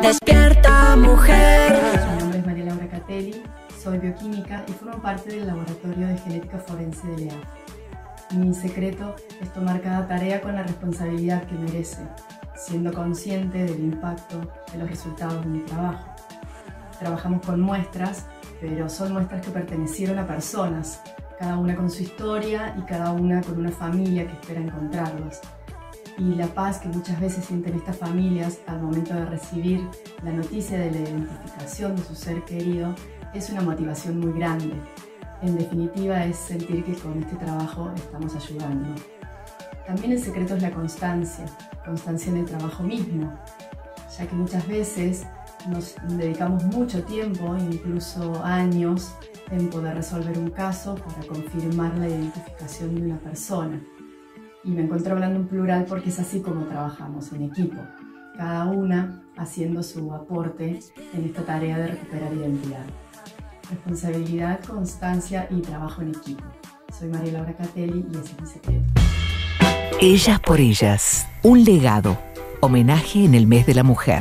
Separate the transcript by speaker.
Speaker 1: Despierta mujer.
Speaker 2: Mi nombre es María Laura Catelli, soy bioquímica y formo parte del laboratorio de genética forense de LEAF. Mi secreto es tomar cada tarea con la responsabilidad que merece, siendo consciente del impacto de los resultados de mi trabajo. Trabajamos con muestras, pero son muestras que pertenecieron a personas, cada una con su historia y cada una con una familia que espera encontrarlos. Y la paz que muchas veces sienten estas familias al momento de recibir la noticia de la identificación de su ser querido es una motivación muy grande. En definitiva es sentir que con este trabajo estamos ayudando. También el secreto es la constancia, constancia en el trabajo mismo, ya que muchas veces nos dedicamos mucho tiempo, incluso años, en poder resolver un caso para confirmar la identificación de una persona. Y me encuentro hablando en plural porque es así como trabajamos en equipo, cada una haciendo su aporte en esta tarea de recuperar identidad. Responsabilidad, constancia y trabajo en equipo. Soy María Laura Catelli y ese es mi secreto.
Speaker 3: Ellas por ellas. Un legado. Homenaje en el mes de la mujer.